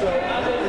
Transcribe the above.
So